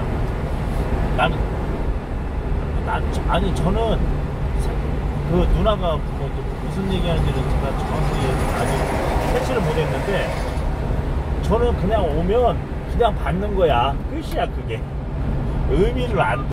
거예요. 나는 난 아니 저는 그 누나가 뭐또 무슨 얘기하는지는 제가 정확히 아직 캐치를 못했는데 저는 그냥 오면 그냥 받는 거야 끝이야 그게 의미를 안